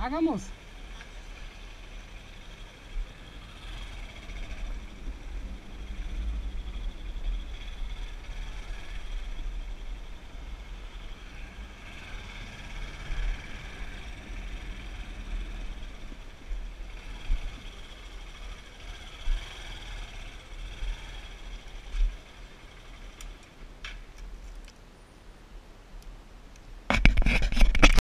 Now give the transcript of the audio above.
hagamos.